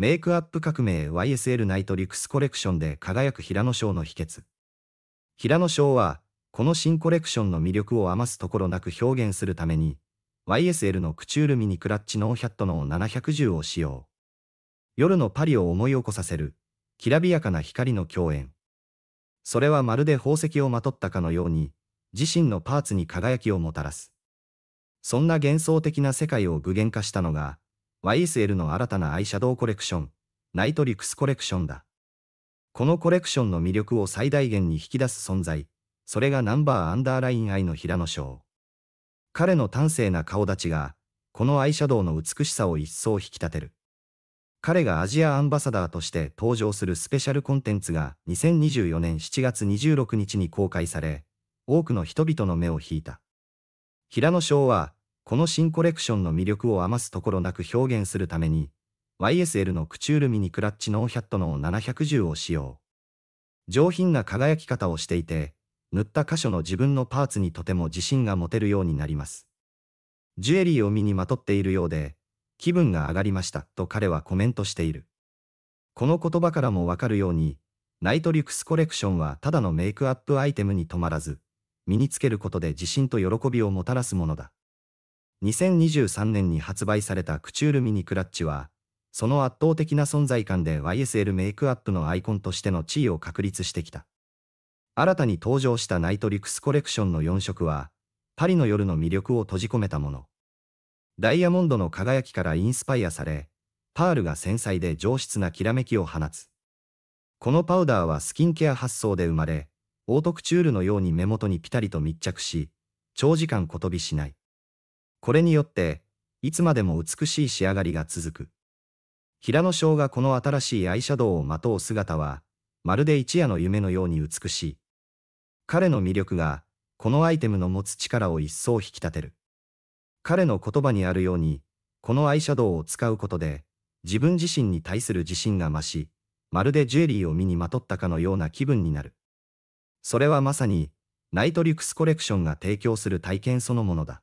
メイクアップ革命 YSL ナイトリクスコレクションで輝く平野翔の秘訣。平野翔は、この新コレクションの魅力を余すところなく表現するために、YSL のクチュールミニクラッチノーヒャットの710を使用。夜のパリを思い起こさせる、きらびやかな光の共演。それはまるで宝石をまとったかのように、自身のパーツに輝きをもたらす。そんな幻想的な世界を具現化したのが、YSL の新たなアイシャドウコレクション、ナイトリクスコレクションだ。このコレクションの魅力を最大限に引き出す存在、それがナンバーアンダーラインアイの平野翔。彼の端正な顔立ちが、このアイシャドウの美しさを一層引き立てる。彼がアジアアンバサダーとして登場するスペシャルコンテンツが2024年7月26日に公開され、多くの人々の目を引いた。平野翔は、この新コレクションの魅力を余すところなく表現するために、YSL のクチュールミニクラッチノーヒャットの710を使用。上品な輝き方をしていて、塗った箇所の自分のパーツにとても自信が持てるようになります。ジュエリーを身にまとっているようで、気分が上がりましたと彼はコメントしている。この言葉からもわかるように、ナイトリュクスコレクションはただのメイクアップアイテムに止まらず、身につけることで自信と喜びをもたらすものだ。2023年に発売されたクチュールミニクラッチは、その圧倒的な存在感で YSL メイクアップのアイコンとしての地位を確立してきた。新たに登場したナイトリクスコレクションの4色は、パリの夜の魅力を閉じ込めたもの。ダイヤモンドの輝きからインスパイアされ、パールが繊細で上質なきらめきを放つ。このパウダーはスキンケア発想で生まれ、オートクチュールのように目元にピタリと密着し、長時間小飛びしない。これによって、いつまでも美しい仕上がりが続く。平野翔がこの新しいアイシャドウをまとう姿は、まるで一夜の夢のように美しい。彼の魅力が、このアイテムの持つ力を一層引き立てる。彼の言葉にあるように、このアイシャドウを使うことで、自分自身に対する自信が増し、まるでジュエリーを身にまとったかのような気分になる。それはまさに、ナイトリュクスコレクションが提供する体験そのものだ。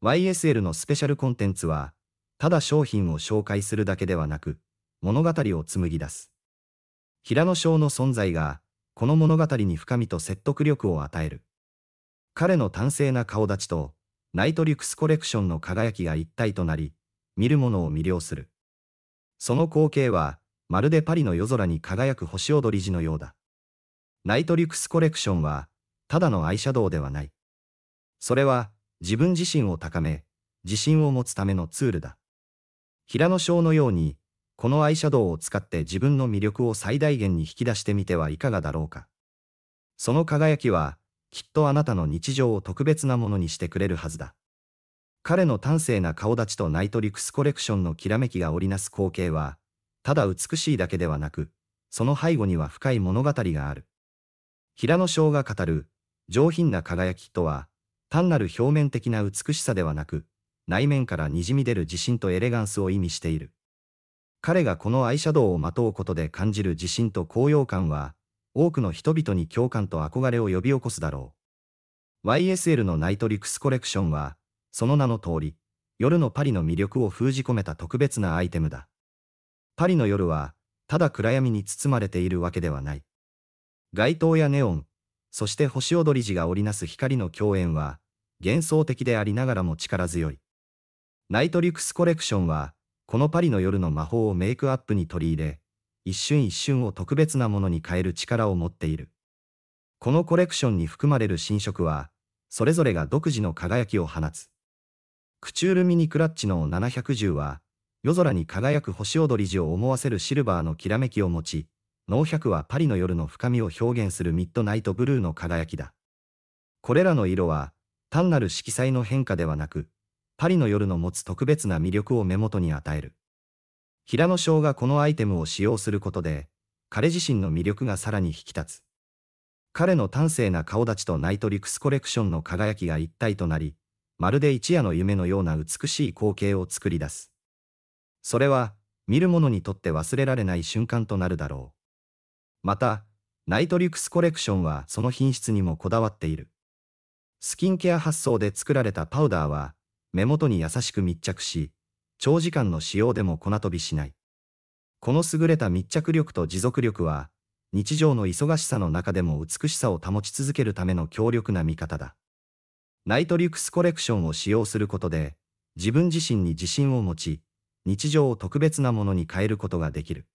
YSL のスペシャルコンテンツは、ただ商品を紹介するだけではなく、物語を紡ぎ出す。平野翔の存在が、この物語に深みと説得力を与える。彼の端正な顔立ちと、ナイトリュクスコレクションの輝きが一体となり、見る者を魅了する。その光景は、まるでパリの夜空に輝く星踊り時のようだ。ナイトリュクスコレクションは、ただのアイシャドウではない。それは、自分自身を高め、自信を持つためのツールだ。平野翔のように、このアイシャドウを使って自分の魅力を最大限に引き出してみてはいかがだろうか。その輝きは、きっとあなたの日常を特別なものにしてくれるはずだ。彼の端正な顔立ちとナイトリクスコレクションのきらめきが織りなす光景は、ただ美しいだけではなく、その背後には深い物語がある。平野翔が語る上品な輝きとは、単なる表面的な美しさではなく、内面から滲み出る自信とエレガンスを意味している。彼がこのアイシャドウをまとうことで感じる自信と高揚感は、多くの人々に共感と憧れを呼び起こすだろう。YSL のナイトリクスコレクションは、その名の通り、夜のパリの魅力を封じ込めた特別なアイテムだ。パリの夜は、ただ暗闇に包まれているわけではない。街灯やネオン、そして星踊り時が織りなす光の共演は、幻想的でありながらも力強い。ナイトリクスコレクションは、このパリの夜の魔法をメイクアップに取り入れ、一瞬一瞬を特別なものに変える力を持っている。このコレクションに含まれる新色は、それぞれが独自の輝きを放つ。クチュールミニクラッチの710は、夜空に輝く星踊り時を思わせるシルバーのきらめきを持ち、ノー100はパリの夜の深みを表現するミッドナイトブルーの輝きだ。これらの色は、単なる色彩の変化ではなく、パリの夜の持つ特別な魅力を目元に与える。平野翔がこのアイテムを使用することで、彼自身の魅力がさらに引き立つ。彼の端正な顔立ちとナイトリクスコレクションの輝きが一体となり、まるで一夜の夢のような美しい光景を作り出す。それは、見る者にとって忘れられない瞬間となるだろう。また、ナイトリュクスコレクションはその品質にもこだわっている。スキンケア発想で作られたパウダーは、目元に優しく密着し、長時間の使用でも粉飛びしない。この優れた密着力と持続力は、日常の忙しさの中でも美しさを保ち続けるための強力な味方だ。ナイトリュクスコレクションを使用することで、自分自身に自信を持ち、日常を特別なものに変えることができる。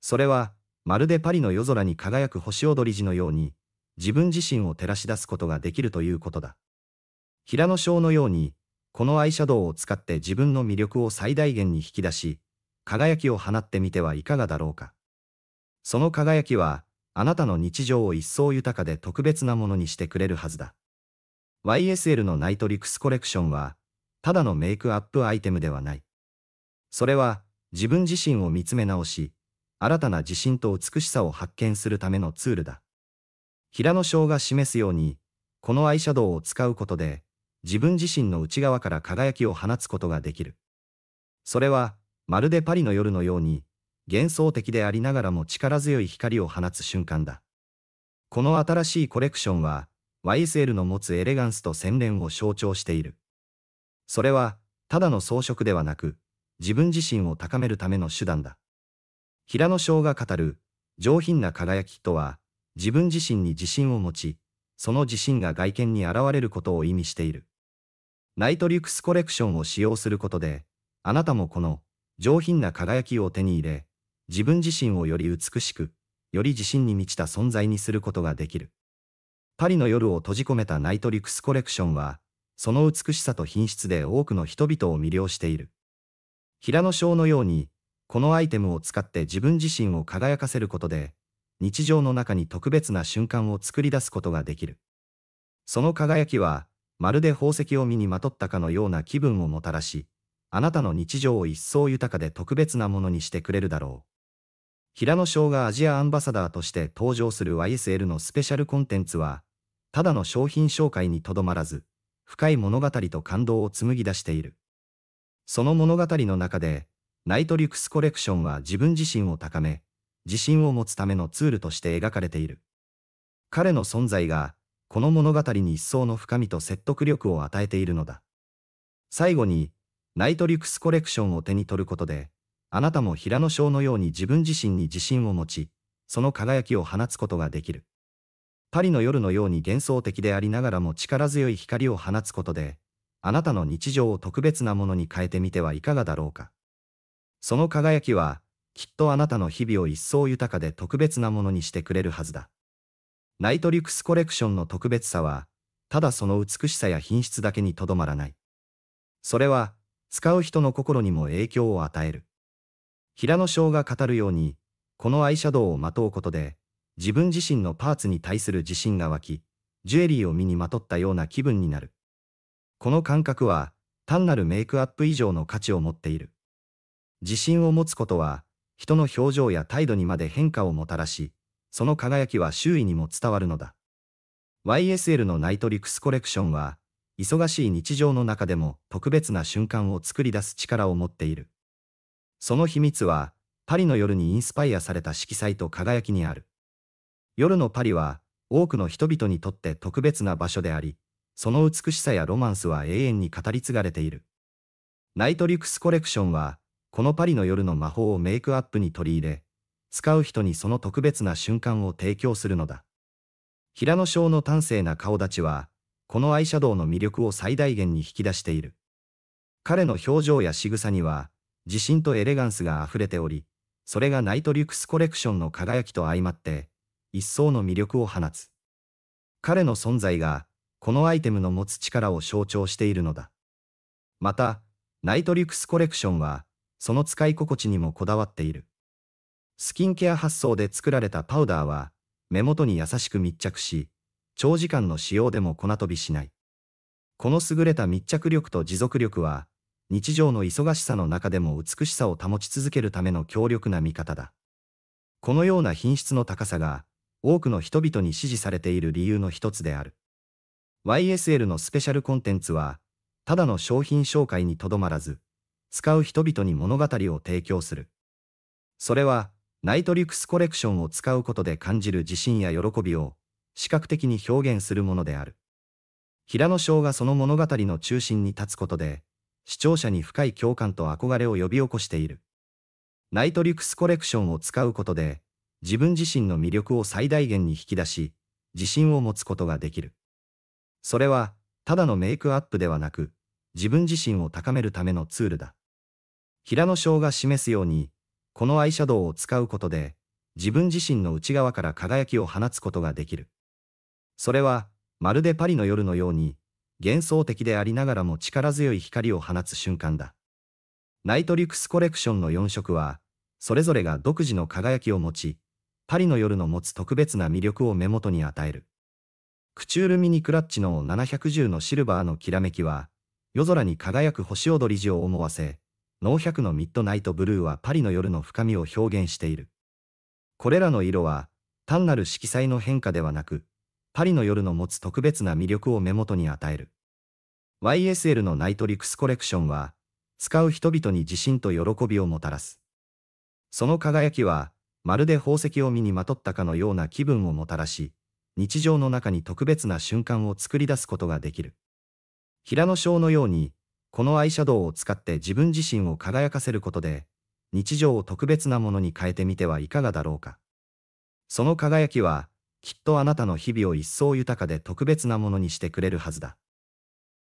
それは、まるでパリの夜空に輝く星踊り時のように、自分自身を照らし出すことができるということだ。平野翔のように、このアイシャドウを使って自分の魅力を最大限に引き出し、輝きを放ってみてはいかがだろうか。その輝きは、あなたの日常を一層豊かで特別なものにしてくれるはずだ。YSL のナイトリクスコレクションは、ただのメイクアップアイテムではない。それは、自分自身を見つめ直し、新たな自信と美しさを発見するためのツールだ。平野翔が示すように、このアイシャドウを使うことで、自分自身の内側から輝きを放つことができる。それは、まるでパリの夜のように、幻想的でありながらも力強い光を放つ瞬間だ。この新しいコレクションは、YSL の持つエレガンスと洗練を象徴している。それは、ただの装飾ではなく、自分自身を高めるための手段だ。平野翔が語る、上品な輝きとは、自分自身に自信を持ち、その自信が外見に現れることを意味している。ナイトリュクスコレクションを使用することで、あなたもこの上品な輝きを手に入れ、自分自身をより美しく、より自信に満ちた存在にすることができる。パリの夜を閉じ込めたナイトリュクスコレクションは、その美しさと品質で多くの人々を魅了している。平野翔のように、このアイテムを使って自分自身を輝かせることで、日常の中に特別な瞬間を作り出すことができる。その輝きは、まるで宝石を身にまとったかのような気分をもたらし、あなたの日常を一層豊かで特別なものにしてくれるだろう。平野翔がアジアアンバサダーとして登場する YSL のスペシャルコンテンツは、ただの商品紹介にとどまらず、深い物語と感動を紡ぎ出している。その物語の中で、ナイトリュクスコレクションは自分自身を高め、自信を持つためのツールとして描かれている。彼の存在が、この物語に一層の深みと説得力を与えているのだ。最後に、ナイトリュクスコレクションを手に取ることで、あなたも平野翔のように自分自身に自信を持ち、その輝きを放つことができる。パリの夜のように幻想的でありながらも力強い光を放つことで、あなたの日常を特別なものに変えてみてはいかがだろうか。その輝きは、きっとあなたの日々を一層豊かで特別なものにしてくれるはずだ。ナイトリュクスコレクションの特別さは、ただその美しさや品質だけにとどまらない。それは、使う人の心にも影響を与える。平野翔が語るように、このアイシャドウをまとうことで、自分自身のパーツに対する自信が湧き、ジュエリーを身にまとったような気分になる。この感覚は、単なるメイクアップ以上の価値を持っている。自信を持つことは、人の表情や態度にまで変化をもたらし、その輝きは周囲にも伝わるのだ。YSL のナイトリクスコレクションは、忙しい日常の中でも特別な瞬間を作り出す力を持っている。その秘密は、パリの夜にインスパイアされた色彩と輝きにある。夜のパリは、多くの人々にとって特別な場所であり、その美しさやロマンスは永遠に語り継がれている。ナイトリクスコレクションは、このパリの夜の魔法をメイクアップに取り入れ、使う人にその特別な瞬間を提供するのだ。平野翔の端正な顔立ちは、このアイシャドウの魅力を最大限に引き出している。彼の表情や仕草には、自信とエレガンスが溢れており、それがナイトリュクスコレクションの輝きと相まって、一層の魅力を放つ。彼の存在が、このアイテムの持つ力を象徴しているのだ。また、ナイトリュクスコレクションは、その使い心地にもこだわっている。スキンケア発想で作られたパウダーは、目元に優しく密着し、長時間の使用でも粉飛びしない。この優れた密着力と持続力は、日常の忙しさの中でも美しさを保ち続けるための強力な味方だ。このような品質の高さが、多くの人々に支持されている理由の一つである。YSL のスペシャルコンテンツは、ただの商品紹介にとどまらず、使う人々に物語を提供する。それは、ナイトリクスコレクションを使うことで感じる自信や喜びを、視覚的に表現するものである。平野翔がその物語の中心に立つことで、視聴者に深い共感と憧れを呼び起こしている。ナイトリクスコレクションを使うことで、自分自身の魅力を最大限に引き出し、自信を持つことができる。それは、ただのメイクアップではなく、自分自身を高めるためのツールだ。平野翔が示すように、このアイシャドウを使うことで、自分自身の内側から輝きを放つことができる。それは、まるでパリの夜のように、幻想的でありながらも力強い光を放つ瞬間だ。ナイトリュクスコレクションの4色は、それぞれが独自の輝きを持ち、パリの夜の持つ特別な魅力を目元に与える。クチュールミニクラッチの710のシルバーのきらめきは、夜空に輝く星踊り地を思わせ、ノー100のミッドナイトブルーはパリの夜の深みを表現している。これらの色は、単なる色彩の変化ではなく、パリの夜の持つ特別な魅力を目元に与える。YSL のナイトリクスコレクションは、使う人々に自信と喜びをもたらす。その輝きは、まるで宝石を身にまとったかのような気分をもたらし、日常の中に特別な瞬間を作り出すことができる。平野翔のように、このアイシャドウを使って自分自身を輝かせることで、日常を特別なものに変えてみてはいかがだろうか。その輝きは、きっとあなたの日々を一層豊かで特別なものにしてくれるはずだ。